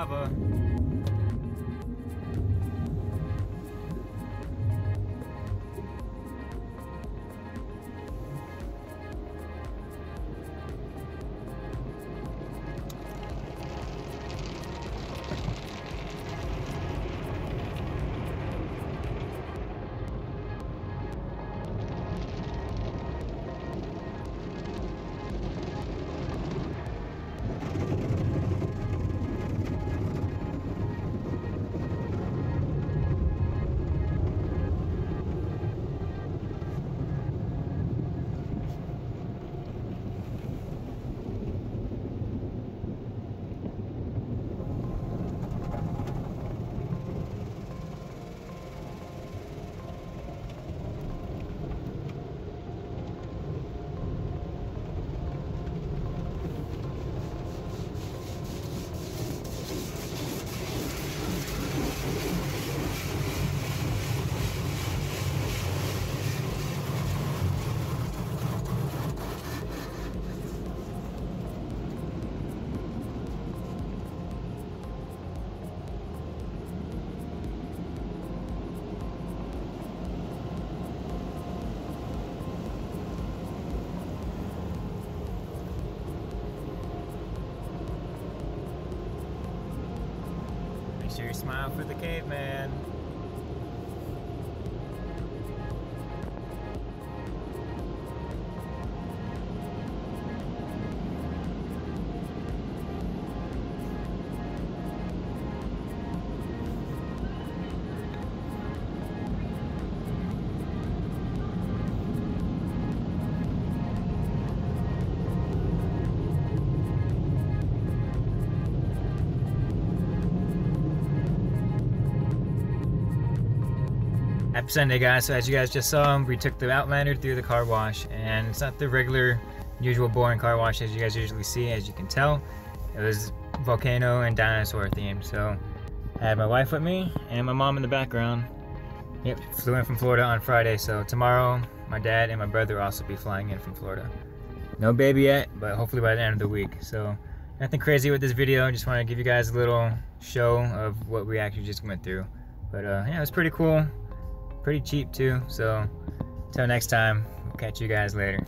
lava. Make sure you smile for the caveman. Happy Sunday, guys. So as you guys just saw, we took the Outlander through the car wash, and it's not the regular, usual boring car wash as you guys usually see. As you can tell, it was volcano and dinosaur themed. So I had my wife with me and my mom in the background. Yep, flew in from Florida on Friday. So tomorrow, my dad and my brother will also be flying in from Florida. No baby yet, but hopefully by the end of the week. So nothing crazy with this video. Just want to give you guys a little show of what we actually just went through. But uh, yeah, it was pretty cool pretty cheap too. So until next time, catch you guys later.